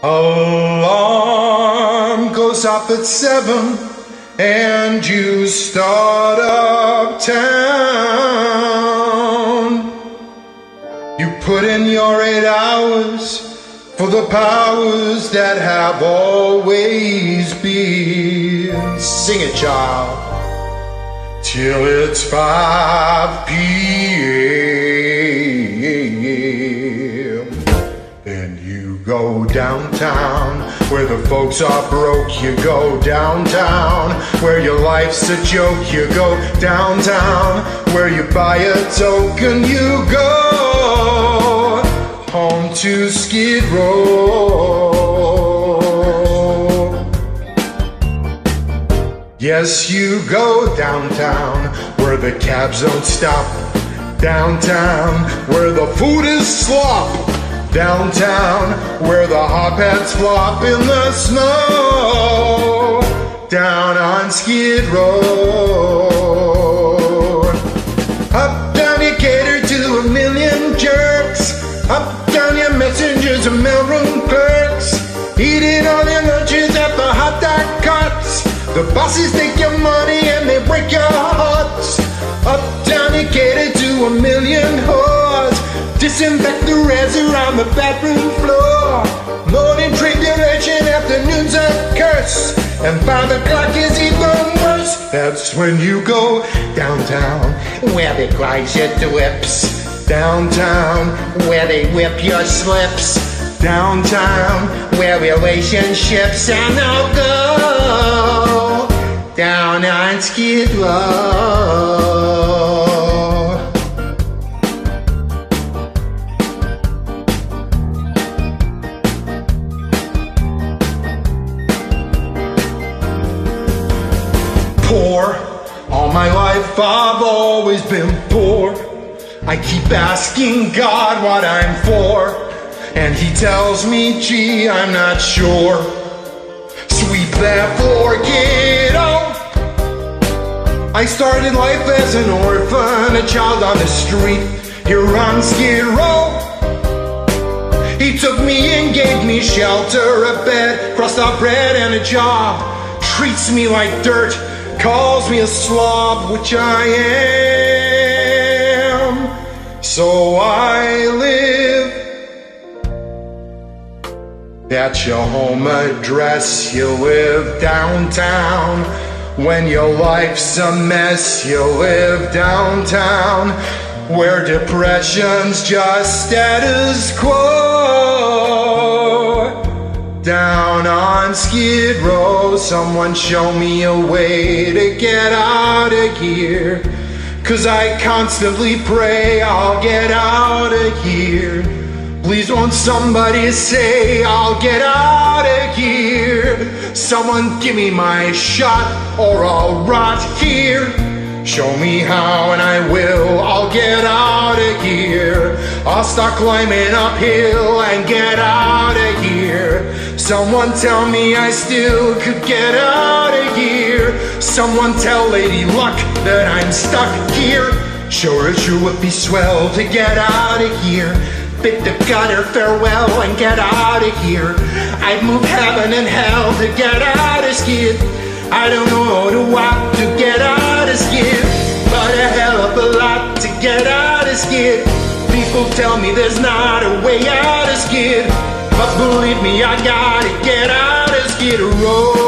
Alarm goes off at seven and you start uptown. You put in your eight hours for the powers that have always been. Sing it, child. Till it's 5 p.m. Then you go downtown where the folks are broke. You go downtown where your life's a joke. You go downtown where you buy a token. You go home to Skid Row. Yes, you go downtown where the cabs don't stop. Downtown where the food is slop. Downtown where the hot pads flop in the snow. Down on Skid Row. Up down you cater to a million jerks. Up down your messengers and mailroom clerks. Eating all your lunches at the hot dog carts. The bosses take your money and they break your hearts. Up down you cater to a million whores. Disinfect the res around the bathroom floor. Morning tribulation, afternoons a curse. And five o'clock is even worse. That's when you go downtown, where they grind your whips. Downtown, where they whip your slips. Downtown, where relationships are no go. Down on Skid Row. Poor. All my life I've always been poor. I keep asking God what I'm for, and He tells me, gee, I'm not sure. Sweep that floor, get out. I started life as an orphan, a child on the street. Here on Skid Row. He took me and gave me shelter, a bed, crust of bread, and a job. Treats me like dirt, calls me a slob, which I am. So I live. That's your home address, you live downtown. When your life's a mess, you live downtown. Where depression's just status quo. Down on Skid Row, someone show me a way to get out of here. Cause I constantly pray I'll get out of here. Please won't somebody say I'll get out of here. Someone give me my shot or I'll rot here. Show me how and I will, I'll get out of here. I'll start climbing uphill and get out of here. Someone tell me I still could get out of here. Someone tell Lady Luck that I'm stuck here. Sure, it sure would be swell to get out of here. Bid the gutter farewell and get out of here. I'd move heaven and hell to get out of skid. I don't know how to what to get out of skid, but a hell of a lot to get out of skid. People tell me there's not a way out of skid, but believe me, I gotta get out of skid row.